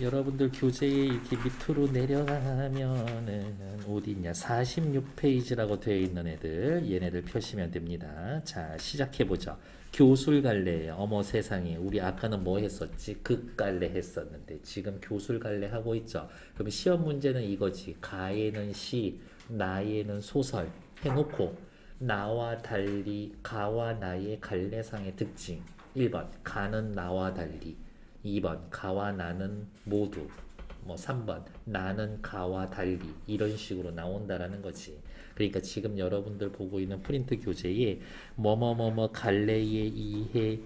여러분들 교재에 이렇게 밑으로 내려가면은 어디 있냐 46페이지라고 되어 있는 애들 얘네들 펴시면 됩니다. 자 시작해 보죠. 교술 갈래. 어머 세상에 우리 아까는 뭐 했었지? 극 갈래 했었는데 지금 교술 갈래 하고 있죠? 그럼 시험 문제는 이거지. 가에는 시 나에는 소설 해놓고 나와 달리 가와 나의 갈래상의 특징. 1번 가는 나와 달리 2번 가와 나는 모두 뭐 3번 나는 가와 달리 이런 식으로 나온다라는 거지. 그러니까 지금 여러분들 보고 있는 프린트 교재에 뭐뭐뭐뭐 갈래의 이해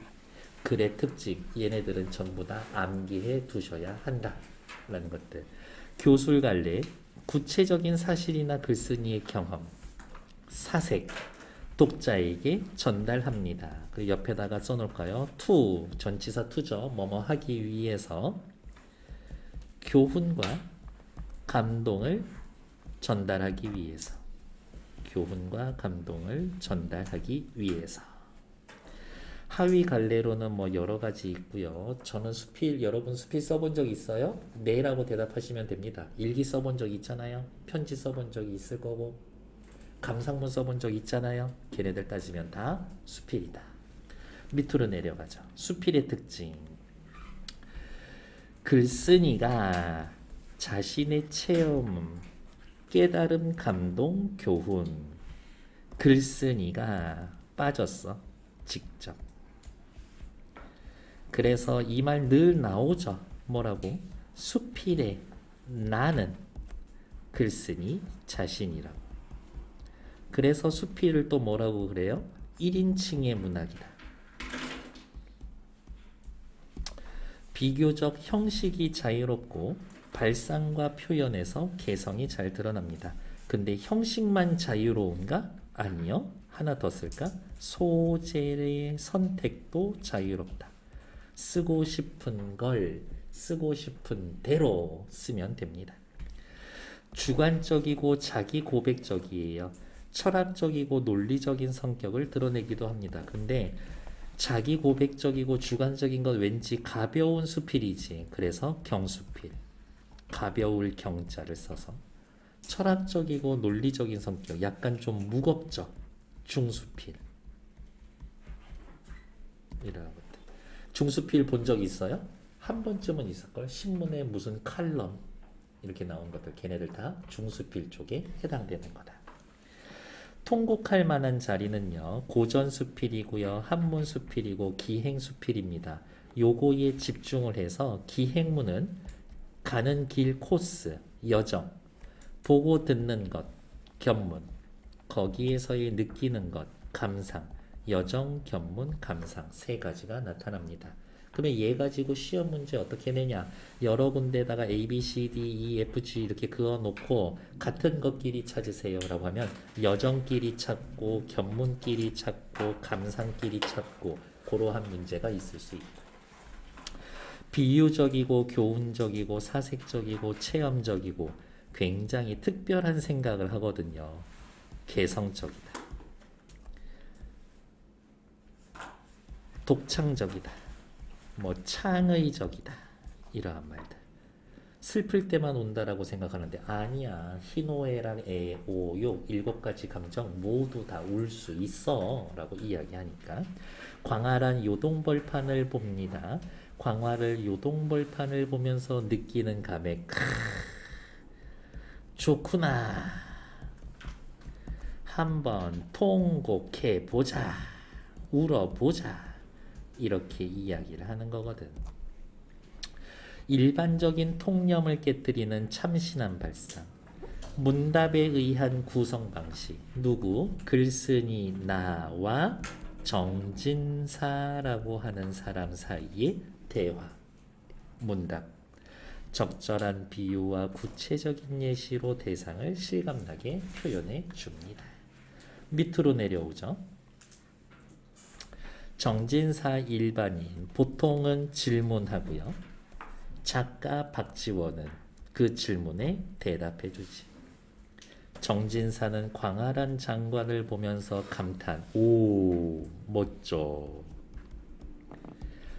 글의 특징 얘네들은 전부 다 암기해 두셔야 한다 라는 것들. 교술 갈래 구체적인 사실이나 글쓴이의 경험 사색 독자에게 전달합니다. 그 옆에다가 써놓을까요? to 전치사 to죠. 뭐뭐 하기 위해서 교훈과 감동을 전달하기 위해서 교훈과 감동을 전달하기 위해서 하위 갈래로는 뭐 여러 가지 있고요. 저는 수필 여러분 수필 써본 적 있어요? 네라고 대답하시면 됩니다. 일기 써본 적 있잖아요. 편지 써본 적이 있을 거고 감상문 써본 적 있잖아요. 걔네들 따지면 다 수필이다. 밑으로 내려가죠. 수필의 특징. 글쓴이가 자신의 체험, 깨달음, 감동, 교훈. 글쓴이가 빠졌어. 직접. 그래서 이 말 늘 나오죠. 뭐라고? 수필의 나는 글쓴이 자신이라고. 그래서 수필을 또 뭐라고 그래요? 1인칭의 문학이다. 비교적 형식이 자유롭고 발상과 표현에서 개성이 잘 드러납니다. 근데 형식만 자유로운가? 아니요. 하나 더 쓸까? 소재의 선택도 자유롭다. 쓰고 싶은 걸 쓰고 싶은 대로 쓰면 됩니다. 주관적이고 자기 고백적이에요. 철학적이고 논리적인 성격을 드러내기도 합니다. 근데 자기 고백적이고 주관적인 건 왠지 가벼운 수필이지. 그래서 경수필. 가벼울 경자를 써서 철학적이고 논리적인 성격, 약간 좀 무겁죠. 중수필. 것들. 중수필 본 적 있어요? 한 번쯤은 있을걸? 신문에 무슨 칼럼 이렇게 나온 것들 걔네들 다 중수필 쪽에 해당되는 거다. 통곡할 만한 자리는요. 고전 수필이고요. 한문 수필이고 기행 수필입니다. 요거에 집중을 해서 기행문은 가는 길 코스, 여정, 보고 듣는 것, 견문, 거기에서의 느끼는 것, 감상, 여정, 견문, 감상 세 가지가 나타납니다. 그러면 얘 가지고 시험 문제 어떻게 내냐? 여러 군데다가 A, B, C, D, E, F, G 이렇게 그어 놓고 같은 것끼리 찾으세요 라고 하면 여정끼리 찾고 견문끼리 찾고 감상끼리 찾고 그러한 문제가 있을 수 있다. 비유적이고 교훈적이고 사색적이고 체험적이고 굉장히 특별한 생각을 하거든요. 개성적이다. 독창적이다. 뭐 창의적이다. 이러한 말들. 슬플 때만 온다라고 생각하는데 아니야. 희노애락 애오욕 일곱 가지 감정 모두 다울수 있어 라고 이야기하니까. 광활한 요동벌판을 봅니다. 광활을 요동벌판을 보면서 느끼는 감액 크, 좋구나. 한번 통곡해 보자. 울어보자 이렇게 이야기를 하는 거거든. 일반적인 통념을 깨뜨리는 참신한 발상. 문답에 의한 구성 방식. 누구? 글쓴이 나와 정진사라고 하는 사람 사이의 대화. 문답. 적절한 비유와 구체적인 예시로 대상을 실감나게 표현해 줍니다. 밑으로 내려오죠. 정진사 일반인 보통은 질문하고요. 작가 박지원은 그 질문에 대답해 주지. 정진사는 광활한 장관을 보면서 감탄. 오, 멋져.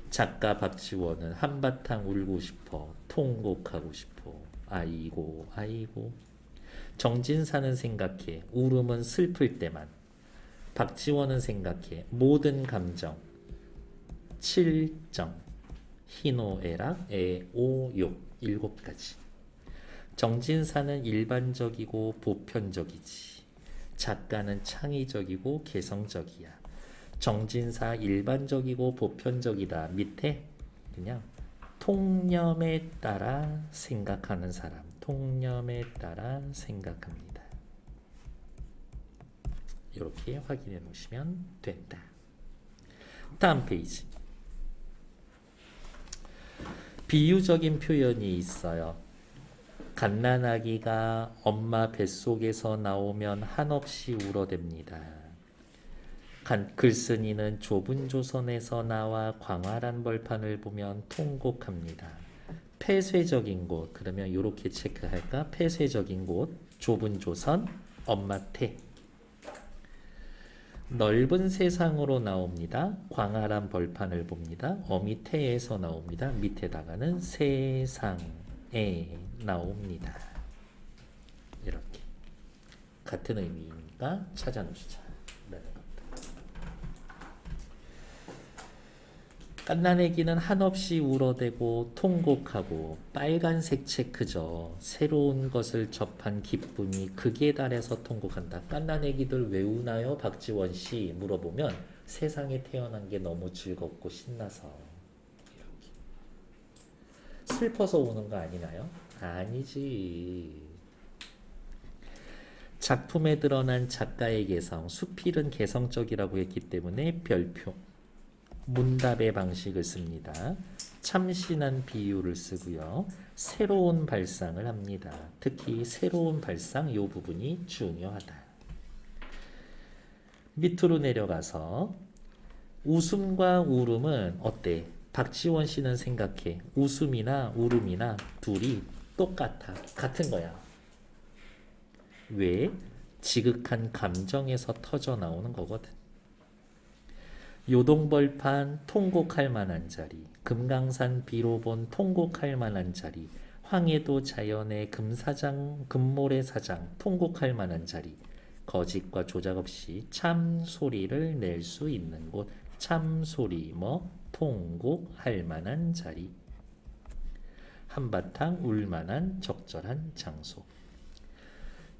작가 박지원은 한바탕 울고 싶어 통곡하고 싶어 아이고 아이고 정진사는 생각해 울음은 슬플 때만 박지원은 생각해. 모든 감정. 칠정. 희노애락 애오욕 일곱 가지. 정진사는 일반적이고 보편적이지. 작가는 창의적이고 개성적이야. 정진사 일반적이고 보편적이다. 밑에 그냥 통념에 따라 생각하는 사람. 통념에 따라 생각합니다 이렇게 확인해 놓으시면 된다. 다음 페이지. 비유적인 표현이 있어요 갓난아기가 엄마 뱃속에서 나오면 한없이 울어댑니다. 글쓴이는 좁은 조선에서 나와 광활한 벌판을 보면 통곡합니다. 폐쇄적인 곳. 그러면 이렇게 체크할까? 폐쇄적인 곳 좁은 조선 엄마 태 넓은 세상으로 나옵니다. 광활한 벌판을 봅니다. 어미 태에서 나옵니다. 밑에다가는 세상에 나옵니다. 이렇게 같은 의미니까 찾아 놓으시자. 깐난애기는 한없이 울어대고 통곡하고 빨간색 체크죠. 새로운 것을 접한 기쁨이 극에 달해서 통곡한다. 깐난애기들 왜 우나요? 박지원 씨 물어보면 세상에 태어난 게 너무 즐겁고 신나서 이렇게. 슬퍼서 우는 거 아니나요? 아니지. 작품에 드러난 작가의 개성, 수필은 개성적이라고 했기 때문에 별표 문답의 방식을 씁니다. 참신한 비유를 쓰고요. 새로운 발상을 합니다. 특히 새로운 발상 이 부분이 중요하다. 밑으로 내려가서 웃음과 울음은 어때? 박지원 씨는 생각해. 웃음이나 울음이나 둘이 똑같아. 같은 거야. 왜? 지극한 감정에서 터져 나오는 거거든. 요동벌판 통곡할 만한 자리, 금강산 비로본 통곡할 만한 자리, 황해도 자연의 금사장, 금모래 사장 통곡할 만한 자리, 거짓과 조작 없이 참 소리를 낼 수 있는 곳, 참 소리 뭐 통곡할 만한 자리, 한바탕 울 만한 적절한 장소.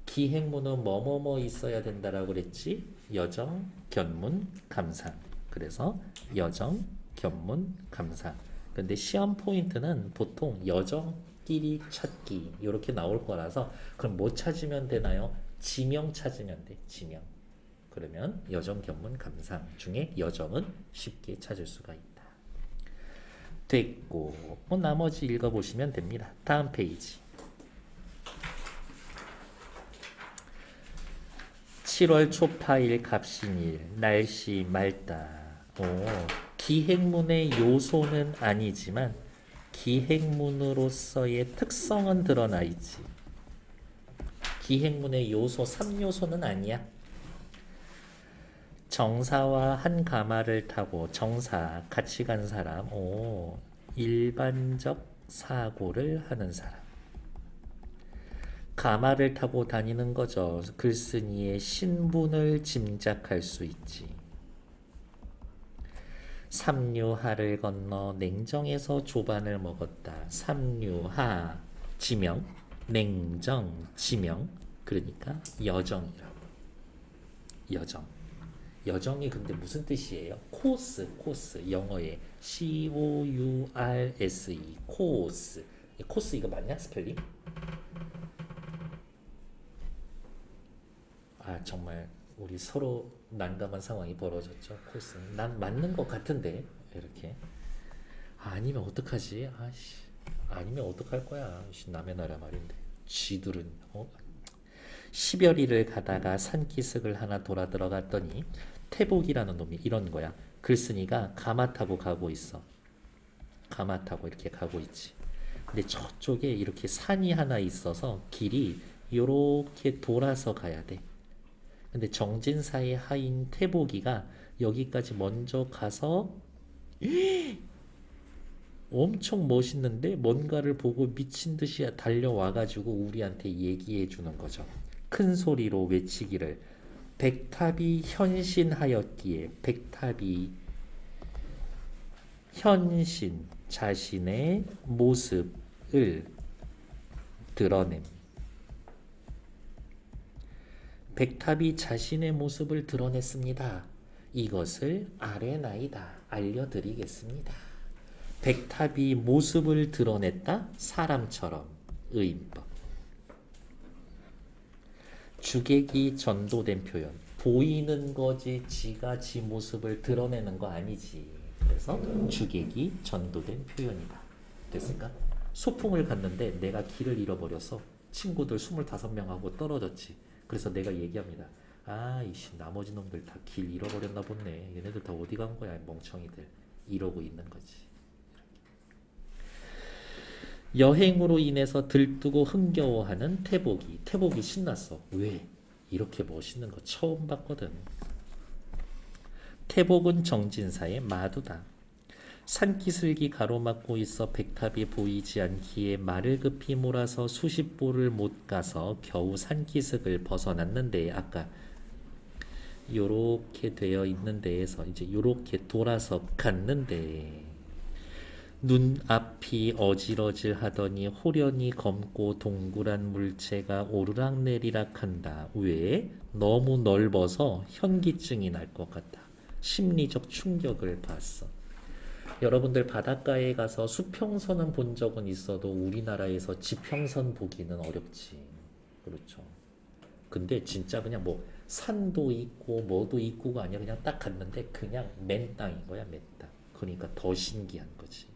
기행문은 뭐뭐뭐 있어야 된다라고 그랬지? 여정, 견문, 감상. 그래서 여정, 견문, 감사. 근데 시험 포인트는 보통 여정끼리 찾기 이렇게 나올 거라서 그럼 뭐 찾으면 되나요? 지명 찾으면 돼. 지명. 그러면 여정, 견문, 감상 중에 여정은 쉽게 찾을 수가 있다. 됐고 뭐 나머지 읽어보시면 됩니다. 다음 페이지. 7월 초파일 갑신일 날씨 맑다. 오, 기행문의 요소는 아니지만 기행문으로서의 특성은 드러나 있지. 기행문의 요소 3요소는 아니야. 정사와 한 가마를 타고 정사 같이 간 사람. 오, 일반적 사고를 하는 사람. 가마를 타고 다니는 거죠. 글쓴이의 신분을 짐작할 수 있지. 삼류하를 건너 냉정에서 조반을 먹었다. 삼류하 지명, 냉정 지명. 그러니까 여정이라고. 여정. 여정이 근데 무슨 뜻이에요? 코스, 코스. 영어에 C O U R S E course. 코스 이거 맞냐 스펠링? 아 정말 우리 서로 난감한 상황이 벌어졌죠. 코스. 난 맞는 것 같은데 이렇게. 아, 아니면 어떡하지? 아씨. 아니면 어떡할 거야? 남의 나라 말인데. 쥐들은 어? 10여리를 가다가 산기슭을 하나 돌아 들어갔더니 태복이라는 놈이 이런 거야. 글쓴이가 가마 타고 가고 있어. 가마 타고 이렇게 가고 있지. 근데 저쪽에 이렇게 산이 하나 있어서 길이 이렇게 돌아서 가야 돼. 근데 정진사의 하인 태보기가 여기까지 먼저 가서 엄청 멋있는데 뭔가를 보고 미친 듯이 달려와 가지고 우리한테 얘기해 주는 거죠. 큰 소리로 외치기를 백탑이 현신하였기에 백탑이 현신 자신의 모습을 드러냄. 백탑이 자신의 모습을 드러냈습니다. 이것을 아레나이다 알려드리겠습니다. 백탑이 모습을 드러냈다 사람처럼 의인법. 주객이 전도된 표현. 보이는 거지 지가 지 모습을 드러내는 거 아니지. 그래서 주객이 전도된 표현이다. 됐을까? 소풍을 갔는데 내가 길을 잃어버려서 친구들 25명하고 떨어졌지. 그래서 내가 얘기합니다. 아, 이씨, 나머지 놈들 다 길 잃어버렸나 보네. 얘네들 다 어디 간 거야, 멍청이들. 이러고 있는 거지. 여행으로 인해서 들뜨고 흥겨워하는 태복이. 태복이 신났어. 왜? 이렇게 멋있는 거 처음 봤거든. 태복은 정진사의 마두다. 산기슭이 가로막고 있어 백탑이 보이지 않기에 말을 급히 몰아서 수십 보를 못 가서 겨우 산기슭을 벗어났는데 아까 요렇게 되어 있는 데에서 이제 요렇게 돌아서 갔는데 눈앞이 어질어질 하더니 호련히 검고 동그란 물체가 오르락내리락 한다. 왜? 너무 넓어서 현기증이 날 것 같다. 심리적 충격을 받았어. 여러분들 바닷가에 가서 수평선은 본 적은 있어도 우리나라에서 지평선 보기는 어렵지. 그렇죠. 근데 진짜 그냥 뭐 산도 있고 뭐도 있고가 아니라 그냥 딱 갔는데 그냥 맨 땅인 거야, 맨 땅. 그러니까 더 신기한 거지.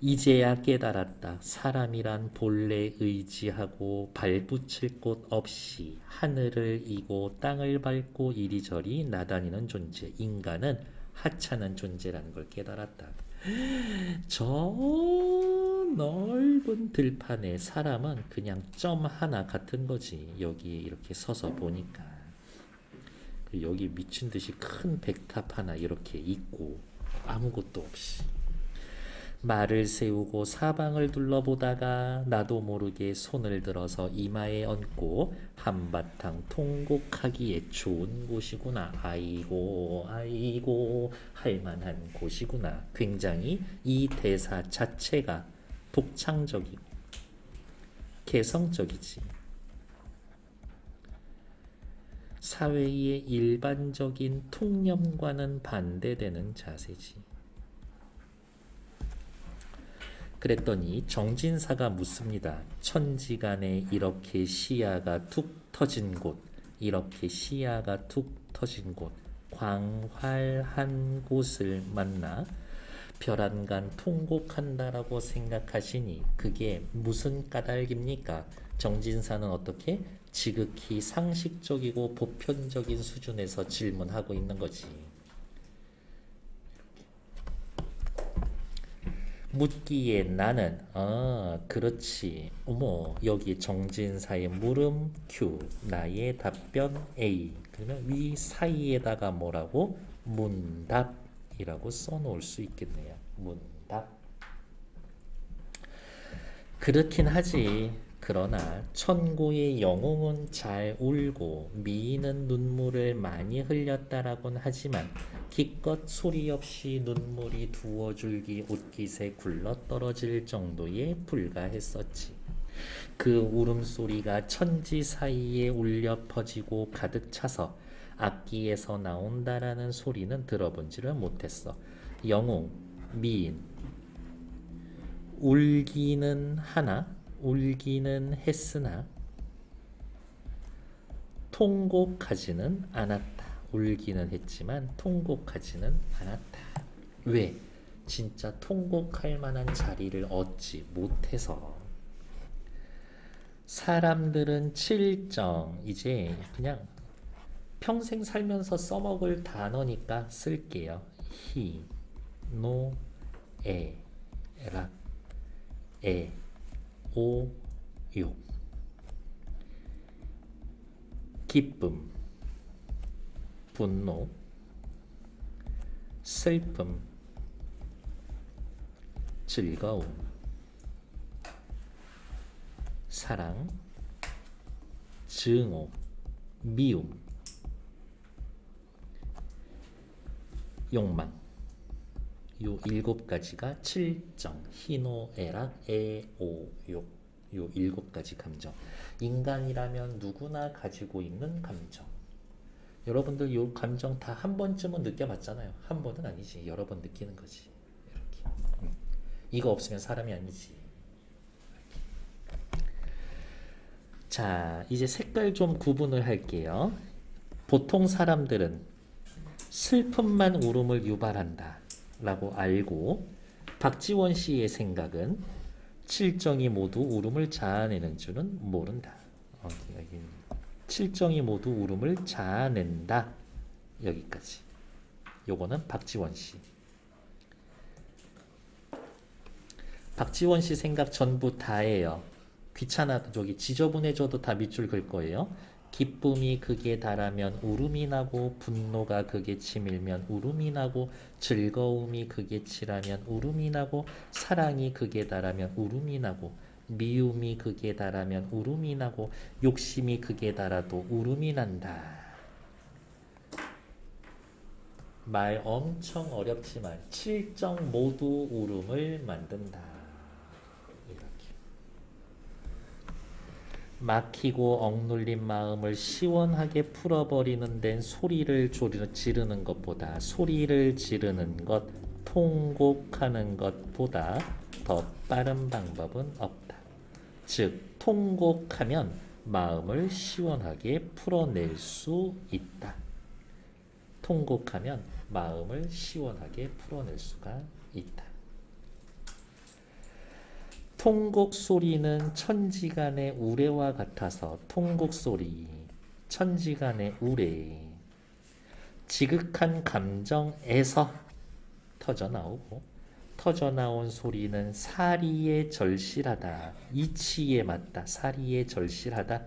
이제야 깨달았다. 사람이란 본래 의지하고 발붙일 곳 없이 하늘을 이고 땅을 밟고 이리저리 나다니는 존재. 인간은 하찮은 존재라는 걸 깨달았다. 저 넓은 들판에 사람은 그냥 점 하나 같은 거지. 여기에 이렇게 서서 보니까. 여기 미친 듯이 큰 백탑 하나 이렇게 있고 아무것도 없이. 말을 세우고 사방을 둘러보다가 나도 모르게 손을 들어서 이마에 얹고 한바탕 통곡하기에 좋은 곳이구나. 아이고, 아이고, 할만한 곳이구나. 굉장히 이 대사 자체가 독창적이고 개성적이지. 사회의 일반적인 통념과는 반대되는 자세지. 그랬더니 정진사가 묻습니다. 천지간에 이렇게 시야가 툭 터진 곳, 이렇게 시야가 툭 터진 곳, 광활한 곳을 만나 별안간 통곡한다라고 생각하시니 그게 무슨 까닭입니까? 정진사는 어떻게 지극히 상식적이고 보편적인 수준에서 질문하고 있는 거지. 묻기에 나는 아 그렇지. 어머 여기 정진사의 물음 Q 나의 답변 A. 그러면 위 사이에다가 뭐라고? 문답이라고 써놓을 수 있겠네요. 문답. 그렇긴 하지 그러나 천고의 영웅은 잘 울고 미인은 눈물을 많이 흘렸다라곤 하지만 기껏 소리 없이 눈물이 두어 줄기 옷깃에 굴러떨어질 정도에 불과했었지. 그 울음소리가 천지 사이에 울려 퍼지고 가득 차서 악기에서 나온다라는 소리는 들어본지를 못했어. 영웅, 미인, 울기는 하나, 울기는 했으나 통곡하지는 않았다. 울기는 했지만 통곡하지는 않았다. 왜? 진짜 통곡할 만한 자리를 얻지 못해서 사람들은 칠정 이제 그냥 평생 살면서 써먹을 단어니까 쓸게요. 히, 노, 에, 라, 에, 오, 육 기쁨 분노 슬픔 즐거움, 사랑, 증오, 미움, 욕망. 요 일곱 가지가 칠정, 희노애락, 애오욕. 요 일곱 가지 감정. 인간이라면 누구나 가지고 있는 감정. 여러분들 요 감정 다 한 번쯤은 느껴봤잖아요. 한 번은 아니지. 여러 번 느끼는 거지. 이렇게. 음. 이거 없으면 사람이 아니지. 자, 이제 색깔 좀 구분을 할게요. 보통 사람들은 슬픔만 울음을 유발한다 라고 알고 박지원 씨의 생각은 칠정이 모두 울음을 자아내는 줄은 모른다. 어, 여기 칠정이 모두 울음을 자아낸다. 여기까지. 요거는 박지원 씨. 박지원 씨 생각 전부 다예요. 귀찮아 저기 지저분해져도 다 밑줄 글 거예요. 기쁨이 극에 달하면 울음이 나고 분노가 극에 치밀면 울음이 나고 즐거움이 극에 치라면 울음이 나고 사랑이 극에 달하면 울음이 나고 미움이 극에 달하면 울음이 나고 욕심이 극에 달아도 울음이 난다. 말 엄청 어렵지만 칠정 모두 울음을 만든다. 이렇게. 막히고 억눌린 마음을 시원하게 풀어버리는 데는 소리를 지르는 것보다 소리를 지르는 것, 통곡하는 것보다 더 빠른 방법은 없다. 즉, 통곡하면 마음을 시원하게 풀어낼 수 있다. 통곡하면 마음을 시원하게 풀어낼 수가 있다. 통곡 소리는 천지간의 우레와 같아서 통곡 소리, 천지간의 우레, 지극한 감정에서 터져 나오고 터져 나온 소리는 사리에 절실하다, 이치에 맞다, 사리에 절실하다.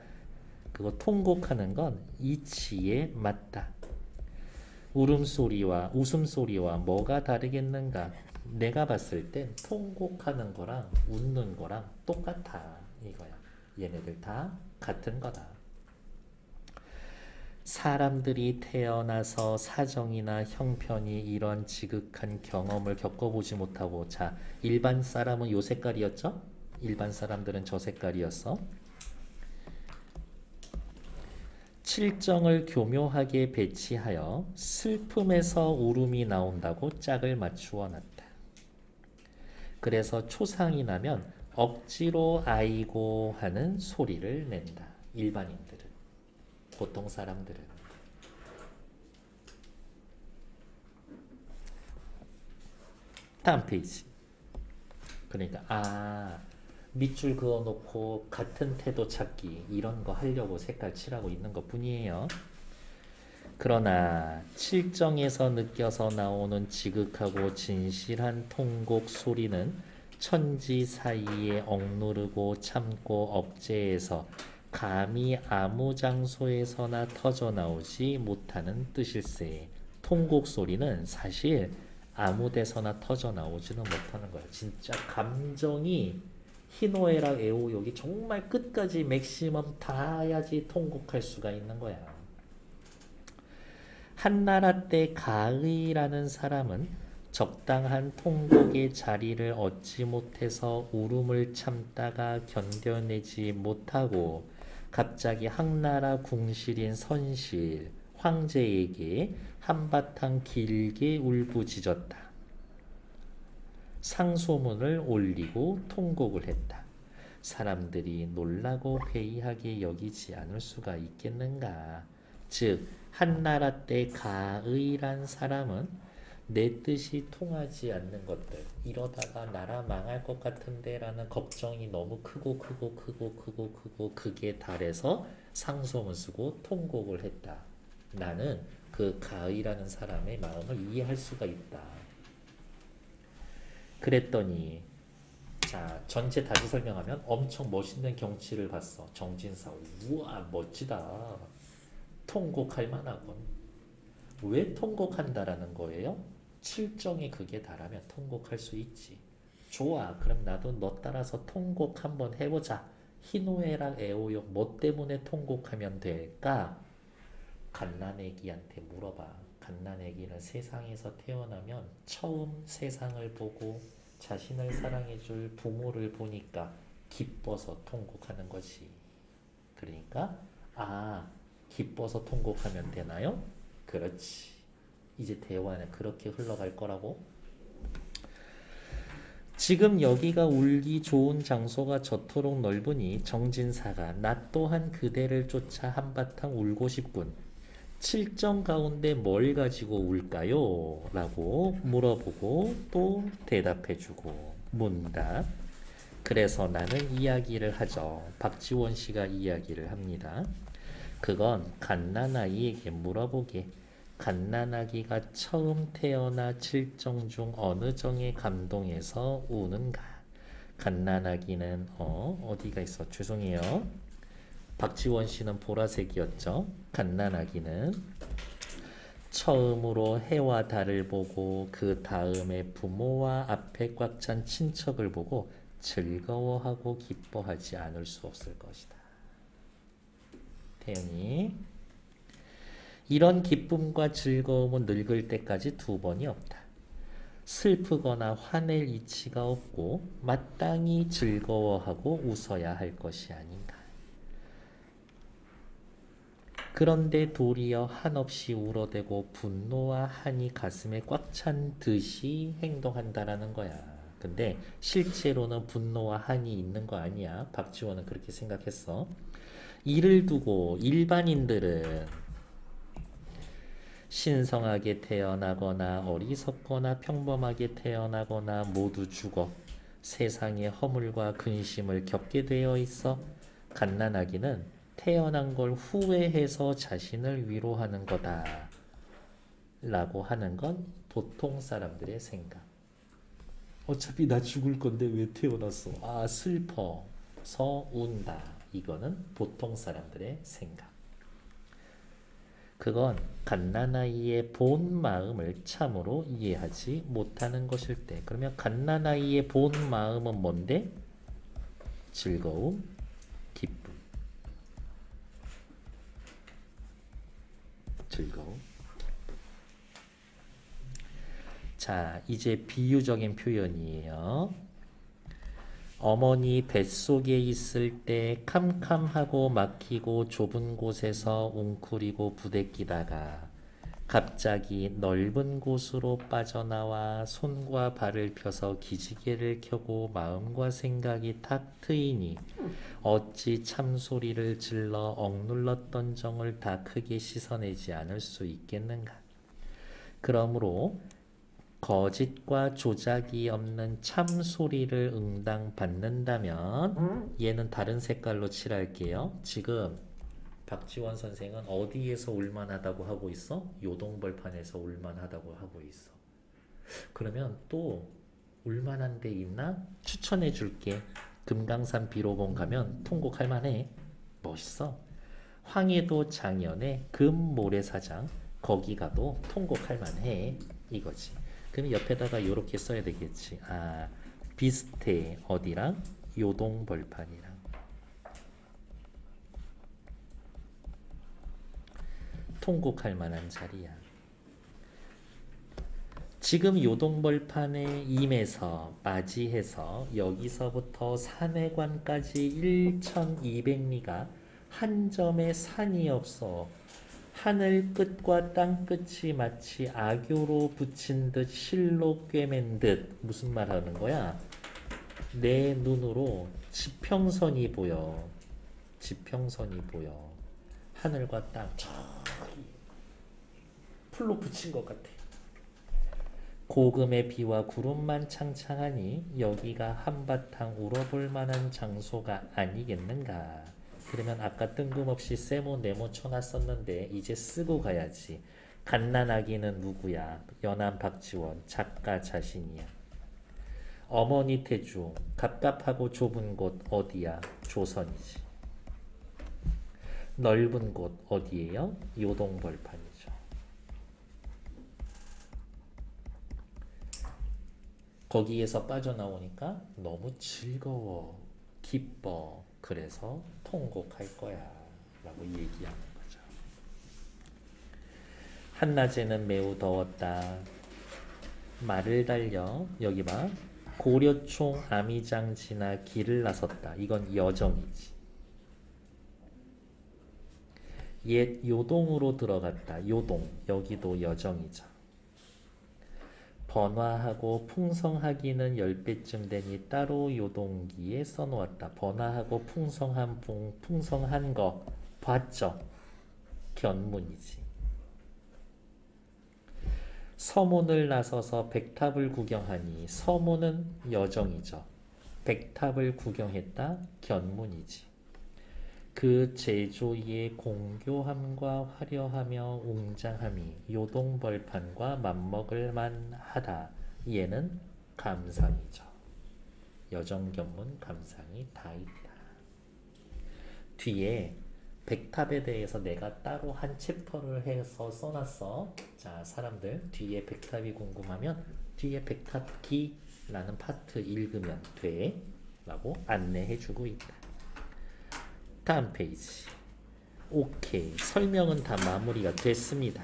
그거 통곡하는 건 이치에 맞다. 울음소리와 웃음소리와 뭐가 다르겠는가? 내가 봤을 땐 통곡하는 거랑 웃는 거랑 똑같아 이거야. 얘네들 다 같은 거다. 사람들이 태어나서 사정이나 형편이 이런 지극한 경험을 겪어보지 못하고 자 일반 사람은 요 색깔이었죠? 일반 사람들은 저 색깔이었어. 칠정을 교묘하게 배치하여 슬픔에서 울음이 나온다고 짝을 맞추어 놨다. 그래서 초상이 나면 억지로 아이고 하는 소리를 낸다. 일반인들은. 보통 사람들은. 다음 페이지. 그러니까 아 밑줄 그어놓고 같은 태도 찾기 이런 거 하려고 색깔 칠하고 있는 것 뿐이에요. 그러나 칠정에서 느껴서 나오는 지극하고 진실한 통곡 소리는 천지 사이에 억누르고 참고 억제해서 감히 아무 장소에서나 터져 나오지 못하는 뜻일세. 통곡 소리는 사실 아무 데서나 터져 나오지는 못하는 거야. 진짜 감정이 희노애락 애호욕이 정말 끝까지 맥시멈 닿아야지 통곡할 수가 있는 거야. 한나라 때 가의라는 사람은 적당한 통곡의 자리를 얻지 못해서 울음을 참다가 견뎌내지 못하고 갑자기 항나라 궁실인 선실 황제에게 한바탕 길게 울부짖었다. 상소문을 올리고 통곡을 했다. 사람들이 놀라고 회의하게 여기지 않을 수가 있겠는가? 즉 한나라 때 가의란 사람은 내 뜻이 통하지 않는 것들 이러다가 나라 망할 것 같은데 라는 걱정이 너무 크고 크고 크고 크고 크고 그게 달해서 상소문 쓰고 통곡을 했다. 나는 그 가의라는 사람의 마음을 이해할 수가 있다. 그랬더니 자 전체 다시 설명하면 엄청 멋있는 경치를 봤어. 정진사 우와 멋지다. 통곡할 만하군. 왜 통곡한다라는 거예요? 칠정이 극에 달하면 통곡할 수 있지. 좋아. 그럼 나도 너 따라서 통곡 한번 해보자. 희노애락 애호용 뭐 때문에 통곡하면 될까? 갓난애기한테 물어봐. 갓난애기는 세상에서 태어나면 처음 세상을 보고 자신을 사랑해줄 부모를 보니까 기뻐서 통곡하는 것이. 그러니까 아 기뻐서 통곡하면 되나요? 그렇지. 이제 대화는 그렇게 흘러갈 거라고. 지금 여기가 울기 좋은 장소가 저토록 넓으니 정진사가 나 또한 그대를 쫓아 한바탕 울고 싶군. 칠정 가운데 뭘 가지고 울까요? 라고 물어보고 또 대답해주고 문답. 그래서 나는 이야기를 하죠. 박지원 씨가 이야기를 합니다. 그건 갓난아이에게 물어보게. 갓난아기가 처음 태어나 칠정 중 어느 정에 감동해서 우는가? 갓난아기는 어 어디가 있어? 죄송해요. 박지원 씨는 보라색이었죠. 갓난아기는 처음으로 해와 달을 보고 그 다음에 부모와 앞에 꽉 찬 친척을 보고 즐거워하고 기뻐하지 않을 수 없을 것이다. 태연이 이런 기쁨과 즐거움은 늙을 때까지 두 번이 없다. 슬프거나 화낼 이치가 없고 마땅히 즐거워하고 웃어야 할 것이 아닌가. 그런데 도리어 한없이 울어대고 분노와 한이 가슴에 꽉 찬 듯이 행동한다라는 거야. 근데 실제로는 분노와 한이 있는 거 아니야. 박지원은 그렇게 생각했어. 이를 두고 일반인들은 신성하게 태어나거나 어리석거나 평범하게 태어나거나 모두 죽어 세상의 허물과 근심을 겪게 되어 있어 갓난아기는 태어난 걸 후회해서 자신을 위로하는 거다 라고 하는 건 보통 사람들의 생각. 어차피 나 죽을 건데 왜 태어났어? 아 슬퍼서 운다 이거는 보통 사람들의 생각. 그건 갓난아이의 본 마음을 참으로 이해하지 못하는 것일 때. 그러면 갓난아이의 본 마음은 뭔데? 즐거움, 기쁨. 즐거움 자 이제 비유적인 표현이에요 어머니 뱃속에 있을 때 캄캄하고 막히고 좁은 곳에서 웅크리고 부대끼다가 갑자기 넓은 곳으로 빠져나와 손과 발을 펴서 기지개를 켜고 마음과 생각이 탁 트이니 어찌 참소리를 질러 억눌렀던 정을 다 크게 씻어내지 않을 수 있겠는가. 그러므로 거짓과 조작이 없는 참 소리를 응당 받는다면 얘는 다른 색깔로 칠할게요. 지금 박지원 선생은 어디에서 울만하다고 하고 있어? 요동벌판에서 울만하다고 하고 있어. 그러면 또 울만한 데 있나? 추천해 줄게. 금강산 비로봉 가면 통곡할 만해. 멋있어. 황해도 장현의 금모래사장 거기 가도 통곡할 만해. 이거지. 그럼 옆에다가 이렇게 써야 되겠지. 아, 비슷해. 어디랑? 요동 벌판이랑. 통곡할 만한 자리야. 지금 요동벌판에 임해서 맞이해서 여기서부터 산해관까지 1200리가 한 점의 산이 없어 하늘 끝과 땅 끝이 마치 악교로 붙인 듯 실로 꿰맨 듯 무슨 말 하는 거야? 내 눈으로 지평선이 보여. 지평선이 보여. 하늘과 땅 저기 풀로 붙인 것 같아. 고금의 비와 구름만 창창하니 여기가 한바탕 울어볼 만한 장소가 아니겠는가. 그러면 아까 뜬금없이 세모 네모 쳐놨었는데 이제 쓰고 가야지. 갓난아기는 누구야? 연암 박지원 작가 자신이야. 어머니 태중 갑갑하고 좁은 곳 어디야? 조선이지. 넓은 곳 어디예요? 요동벌판이죠. 거기에서 빠져나오니까 너무 즐거워, 기뻐. 그래서 통곡할 거야. 라고 얘기하는 거죠. 한낮에는 매우 더웠다. 말을 달려 여기 봐. 고려총 아미장 지나 길을 나섰다. 이건 여정이지. 옛 요동으로 들어갔다. 요동. 여기도 여정이죠. 번화하고 풍성하기는 10배쯤 되니 따로 요동기에 써놓았다. 번화하고 풍성한 풍, 풍성한 거 봤죠? 견문이지. 서문을 나서서 백탑을 구경하니 서문은 여정이죠. 백탑을 구경했다. 견문이지. 그 제조의 공교함과 화려하며 웅장함이 요동벌판과 맞먹을 만하다. 얘는 감상이죠. 여정견문 감상이 다 있다. 뒤에 백탑에 대해서 내가 따로 한 챕터를 해서 써놨어. 자, 사람들 뒤에 백탑이 궁금하면 뒤에 백탑기라는 파트 읽으면 돼. 라고 안내해주고 있다. 다음 페이지. 오케이. 설명은 다 마무리가 됐습니다.